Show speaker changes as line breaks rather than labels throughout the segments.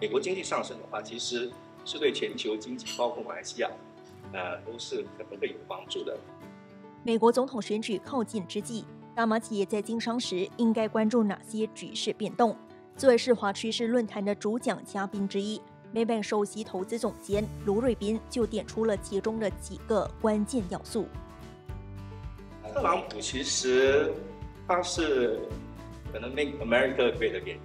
美国经济上升的话，其实是对全球经济，包括马来西亚，呃，都是可能会有帮助的。
美国总统选举靠近之际，大马企业在经商时应该关注哪些局势变动？作为世华趋势论坛的主讲嘉宾之一，美本首席投资总监卢瑞斌就点出了其中的几个关键要素。
特朗普其实他是可能 make America great again。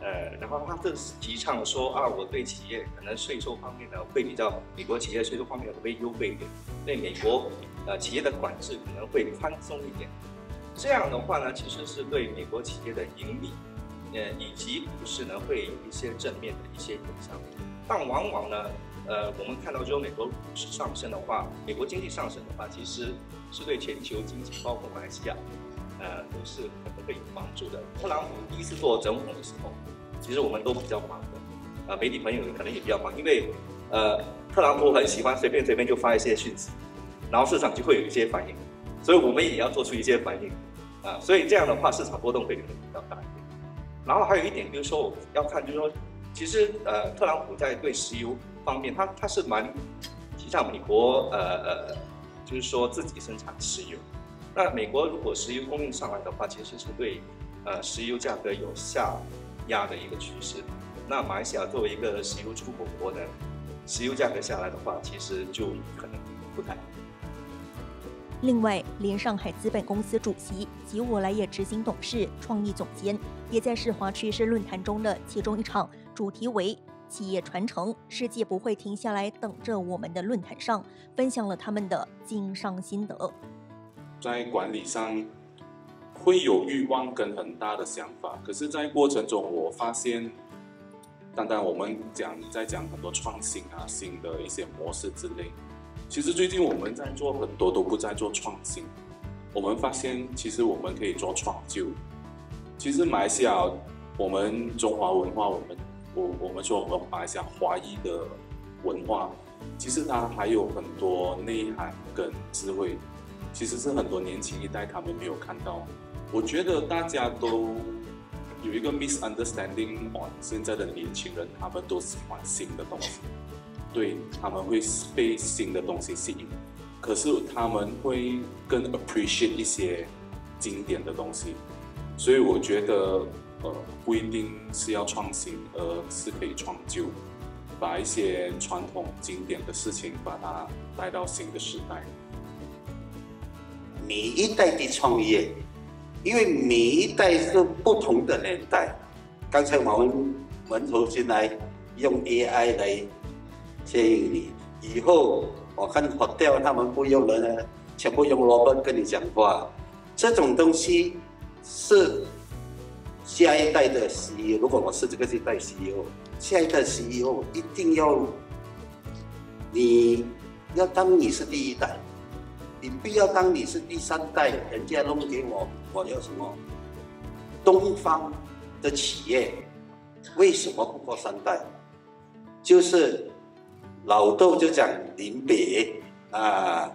呃，然后他这是提倡说啊，我对企业可能税收方面呢会比较美国企业税收方面会优惠一点，对美国呃企业的管制可能会宽松一点。这样的话呢，其实是对美国企业的盈利，呃以及股市呢会有一些正面的一些影响。但往往呢，呃，我们看到就是美国股市上升的话，美国经济上升的话，其实是对全球经济，包括马来西亚。呃，都是可能会有帮助的。特朗普第一次做总统的时候，其实我们都比较忙的，呃，媒体朋友可能也比较忙，因为呃，特朗普很喜欢随便随便就发一些讯息，然后市场就会有一些反应，所以我们也要做出一些反应，啊，所以这样的话市场波动会可能比较大一点。然后还有一点就是说，我要看就是说，其实呃，特朗普在对石油方面，他他是蛮提倡美国呃呃，就是说自己生产石油。那美国如果石油供应上来的话，其实是对，呃，石油价格有下压的一个趋势。那马来西亚作为一个石油出口国呢，石油价格下来的话，其实就可能不太。
另外，连上海资本公司主席及我来也执行董事、创意总监，也在世华趋势论坛中的其中一场主题为“企业传承，世界不会停下来等着我们”的论坛上，分享了他们的经商心得。
在管理上会有欲望跟很大的想法，可是，在过程中我发现，单单我们讲在讲很多创新啊、新的一些模式之类，其实最近我们在做很多都不在做创新。我们发现，其实我们可以做创旧。其实马来西亚，我们中华文化，我们我我们说我们马来西亚华裔的文化，其实它还有很多内涵跟智慧。其实是很多年轻一代他们没有看到，我觉得大家都有一个 misunderstanding on 现在的年轻人，他们都喜欢新的东西，对他们会被新的东西吸引，可是他们会更 appreciate 一些经典的东西，所以我觉得呃不一定是要创新，而是可以创旧，把一些传统经典的事情把它带到新的时代。
每一代的创业，因为每一代是不同的年代。刚才我们门头进来用 AI 来接应你，以后我看火掉他们不用了呢，全部用罗本跟你讲话。这种东西是下一代的 CEO。如果我是这个一代 CEO，下一代 CEO 一定要你要当你是第一代。你不要当你是第三代，人家弄给我，我要什么？东方的企业为什么不过三代？就是老豆就讲临别啊，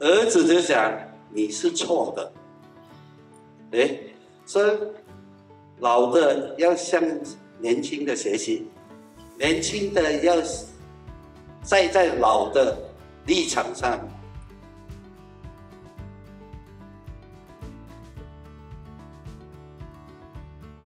儿子就讲你是错的，哎，所以老的要向年轻的学习，年轻的要站在老的立场上。